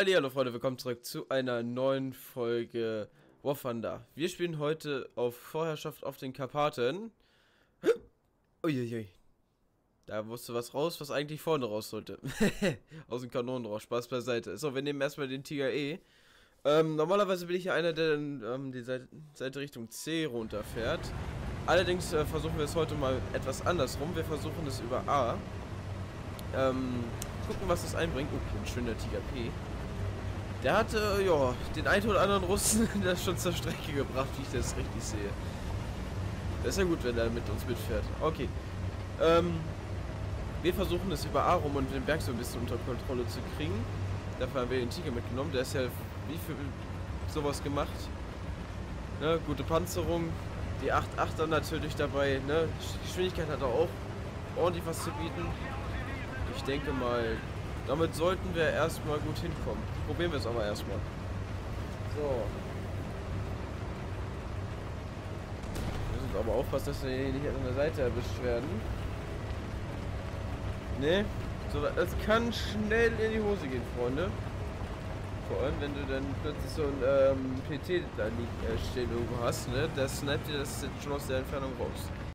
Hallo Freunde, willkommen zurück zu einer neuen Folge War Thunder. Wir spielen heute auf Vorherrschaft auf den Karpaten. Uiuiui. Da wusste was raus, was eigentlich vorne raus sollte. Aus dem Kanonenrohr, Spaß beiseite. So, wir nehmen erstmal den Tiger E. Ähm, normalerweise bin ich ja einer, der dann ähm, die Seite, Seite, Richtung C runterfährt. Allerdings äh, versuchen wir es heute mal etwas andersrum. Wir versuchen es über A. Ähm, gucken, was das einbringt. Oh, ein schöner Tiger P. Der hatte, ja, den einen oder anderen Russen das schon zur Strecke gebracht, wie ich das richtig sehe. Das ist ja gut, wenn er mit uns mitfährt. Okay. Ähm, wir versuchen es über A rum und den Berg so ein bisschen unter Kontrolle zu kriegen. Dafür haben wir den Tiger mitgenommen. Der ist ja wie für sowas gemacht. Ne, gute Panzerung. Die 8.8er natürlich dabei. Ne? Geschwindigkeit hat er auch ordentlich was zu bieten. Ich denke mal, damit sollten wir erstmal gut hinkommen. Probieren wir es aber erstmal. So. Wir müssen aber aufpassen, dass wir hier nicht an der Seite erwischt werden. Ne? So, das kann schnell in die Hose gehen, Freunde. Vor allem, wenn du dann plötzlich so ein ähm, PT da liegen, äh, stehen irgendwo hast, ne? Das snappt dir das schon aus der Entfernung raus.